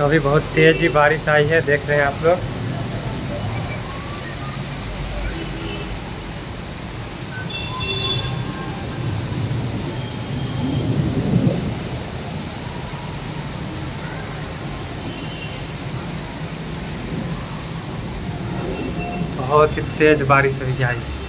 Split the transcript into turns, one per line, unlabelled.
तो अभी बहुत तेज़ ही बारिश आई है, देख रहे हैं आप लोग। बहुत ही तेज़ बारिश अभी आई। है